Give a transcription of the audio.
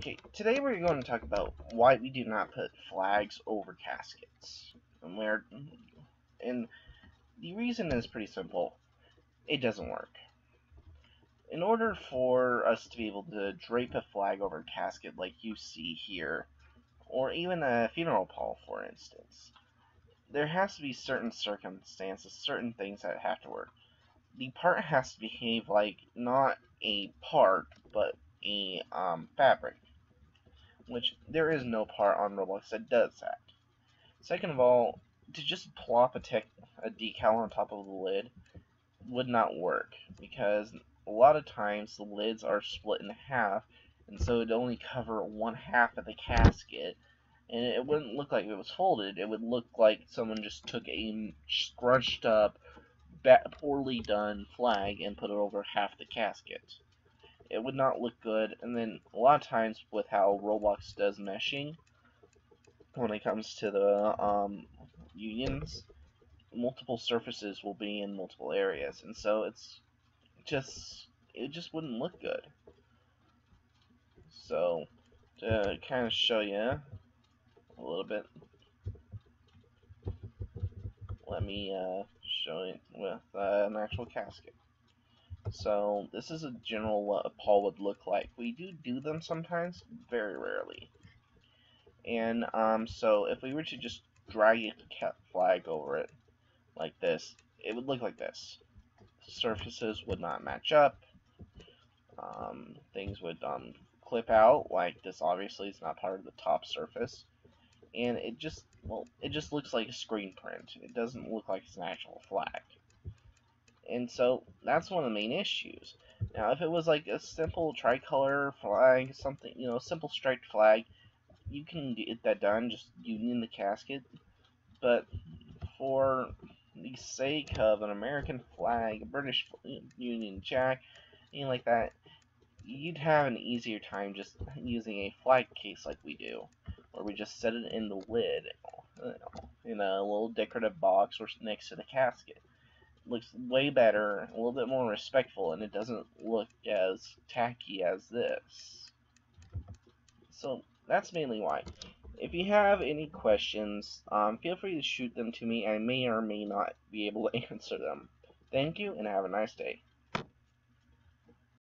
Okay, today we're going to talk about why we do not put flags over caskets. And where and the reason is pretty simple. It doesn't work. In order for us to be able to drape a flag over a casket like you see here, or even a funeral pall for instance, there has to be certain circumstances, certain things that have to work. The part has to behave like not a part, but a um, fabric, which there is no part on Roblox that does that. Second of all, to just plop a, a decal on top of the lid would not work because a lot of times the lids are split in half and so it'd only cover one half of the casket and it wouldn't look like it was folded it would look like someone just took a scrunched up poorly done flag and put it over half the casket it would not look good. And then a lot of times with how Roblox does meshing, when it comes to the um, unions, multiple surfaces will be in multiple areas, and so it's just it just wouldn't look good. So to kind of show you a little bit, let me uh, show it with uh, an actual casket. So this is a general what a pall would look like. We do do them sometimes, very rarely. And um, so if we were to just drag a cat flag over it like this, it would look like this. Surfaces would not match up. Um, things would um, clip out, like this obviously is not part of the top surface. And it just, well, it just looks like a screen print. It doesn't look like it's an actual flag. And so that's one of the main issues. Now, if it was like a simple tricolor flag, something, you know, simple striped flag, you can get that done, just union the casket. But for the sake of an American flag, a British Union Jack, anything like that, you'd have an easier time just using a flag case like we do, where we just set it in the lid, in a little decorative box or next to the casket looks way better, a little bit more respectful, and it doesn't look as tacky as this. So that's mainly why. If you have any questions, um, feel free to shoot them to me. I may or may not be able to answer them. Thank you, and have a nice day.